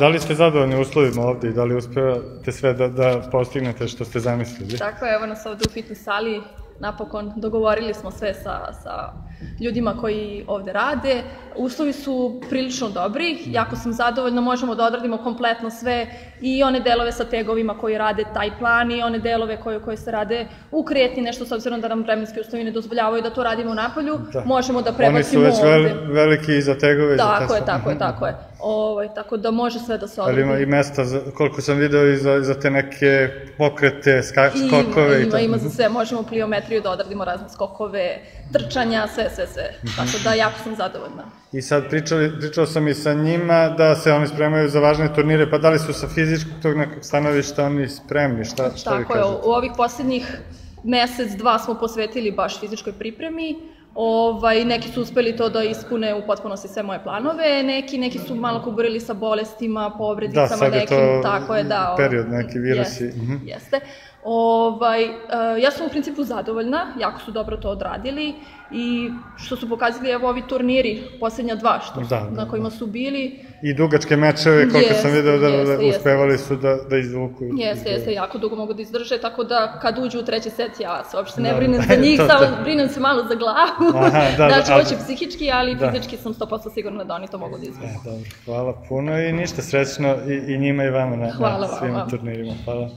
Da li ste zadovoljni uslovima ovde i da li uspevate sve da, da postignete što ste zamislili? Tako je, evo nas ovde u fitness sali, napokon dogovorili smo sve sa, sa ljudima koji ovde rade. Uslovi su prilično dobri, jako sam zadovoljna, možemo da odradimo kompletno sve i one delove sa tegovima koji rade taj plan i one delove koje, koje se rade u kretni, nešto s obzirom da nam vremenski uslovi ne dozvoljavaju da to radimo u napolju, Da. možemo da prebacimo Oni su već ovde. vel, veliki i za tegove. za Tako te je, tako je, tako je. Ovaj, tako da može sve da se Ali odradi. ima i mesta, za, koliko sam video, i za, za te neke pokrete, ska, skokove ima, i to. ima, za sve, možemo pliometriju da odradimo razne skokove, trčanja, sve, sve, sve. Tako da jako sam zadovoljna. I sad pričali, pričao sam i sa njima da se oni spremaju za važne turnire, pa da li su sa fizičkog tog nekog stanovišta oni spremni, šta, šta vi Tako je, kažete? u ovih poslednjih mesec, dva smo posvetili baš fizičkoj pripremi. Ovaj, neki su uspeli to da ispune u potpunosti sve moje planove, neki, neki su malo kuburili sa bolestima, povredicama Da, sad je nekim, to tako je, da. period, neki virusi, Jeste, mhm. jeste. Ovaj, uh, ja sam u principu zadovoljna, jako su dobro to odradili i što su pokazali evo ovi turniri, poslednja dva što, Da, da, na kojima su bili, I dugačke mečeve, koliko Jeste, sam video da, da jeste, jeste. uspevali su da, da izvuku. Jeste, jeste, jako dugo mogu da izdrže, tako da kad uđu u treći set ja se uopšte ne Da, brinem da, za njih, to, samo to. brinem se malo za glavu. Aha, da, da, znači, hoće psihički, ali da. fizički sam 100% sigurna da oni to mogu da izvuku. E, dobro, hvala puno i ništa srećno i, i njima i vama na, Hvala na svim vama. turnirima. Hvala.